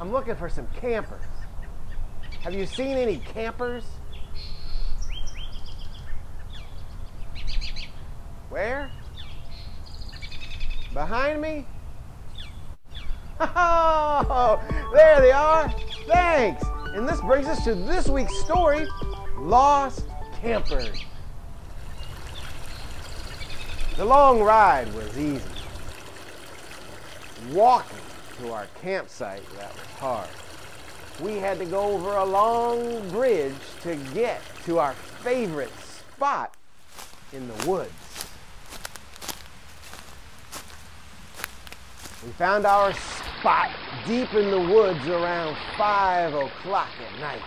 I'm looking for some campers. Have you seen any campers? Where? Behind me? Oh, there they are. Thanks. And this brings us to this week's story Lost Campers. The long ride was easy. Walking to our campsite, that was hard. We had to go over a long bridge to get to our favorite spot in the woods. We found our spot deep in the woods around 5 o'clock at night.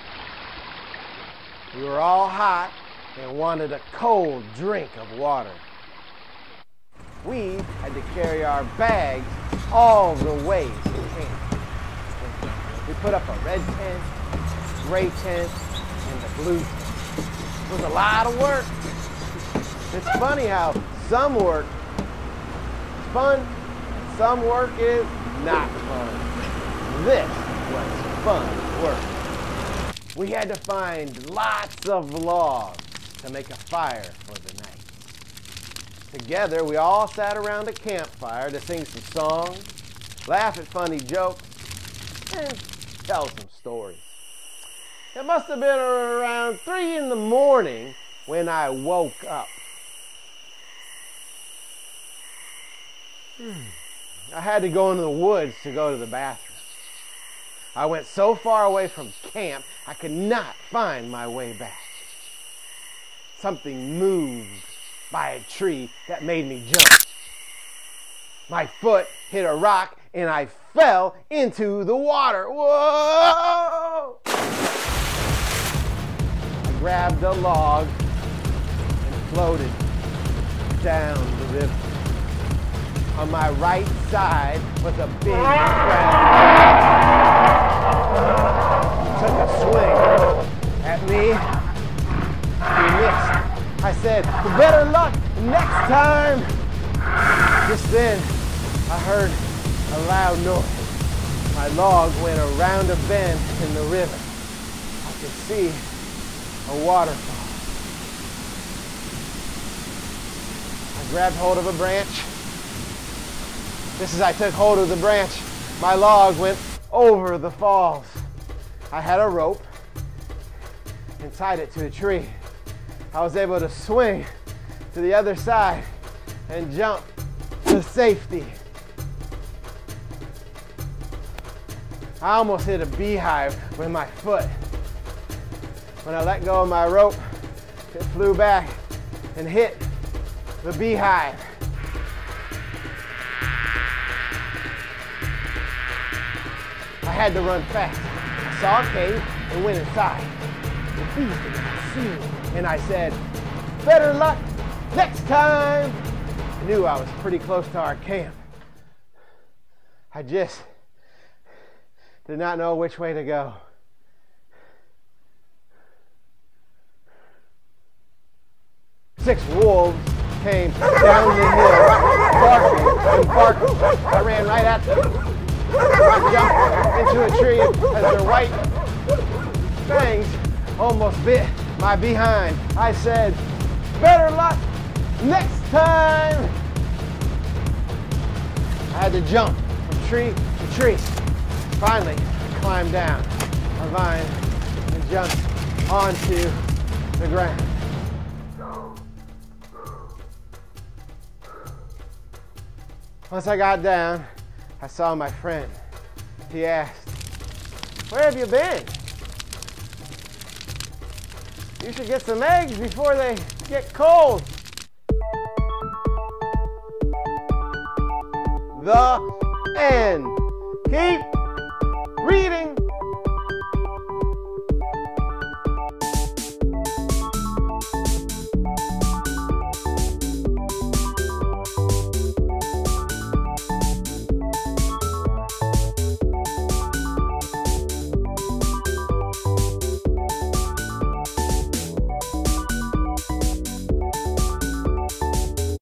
We were all hot and wanted a cold drink of water. We had to carry our bags all the way. We put up a red tent, gray tent, and a blue tent. It was a lot of work. It's funny how some work is fun, some work is not fun. This was fun work. We had to find lots of logs to make a fire for the night. Together, we all sat around a campfire to sing some songs, laugh at funny jokes, and tell some stories. It must have been around 3 in the morning when I woke up. Hmm. I had to go into the woods to go to the bathroom. I went so far away from camp, I could not find my way back. Something moved by a tree that made me jump. My foot hit a rock and I fell into the water. Whoa! I grabbed a log and floated down the river. On my right side was a big. He took a swing at me. He missed. I said, better luck next time. Just then, I heard a loud noise. My log went around a bend in the river. I could see a waterfall. I grabbed hold of a branch. Just as I took hold of the branch, my log went over the falls. I had a rope and tied it to a tree. I was able to swing to the other side and jump to safety. I almost hit a beehive with my foot. When I let go of my rope, it flew back and hit the beehive. I had to run fast. I saw a cave and went inside. The bees did not see me, and I said, better luck next time. I knew I was pretty close to our camp. I just did not know which way to go. Six wolves came down the hill, barking and barking. I ran right at them. I jumped into a tree as their white fangs almost bit my behind. I said, better luck next time. I had to jump from tree to tree. Finally, climb down a vine and jump onto the ground. Once I got down, I saw my friend. He asked, Where have you been? You should get some eggs before they get cold. The end. Keep reading.